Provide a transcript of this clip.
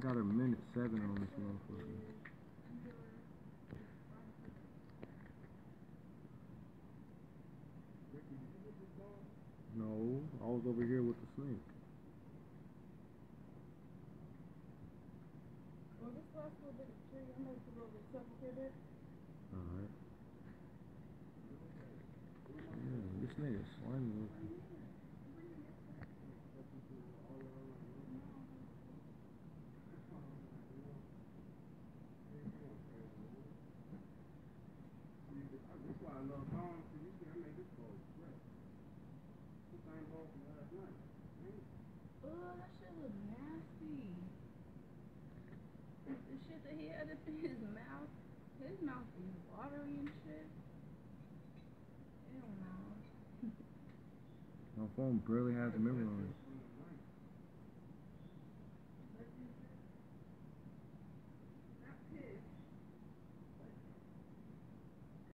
got a minute seven on this motherfucker. No, I was over here with the snake. Well, this last little bit of tree, I know it's a little bit suffocated. Alright. Yeah, this nigga slimy looking. Shit that he had up in his mouth, his mouth is watery and shit. Ew, no. My phone barely has the memory on it.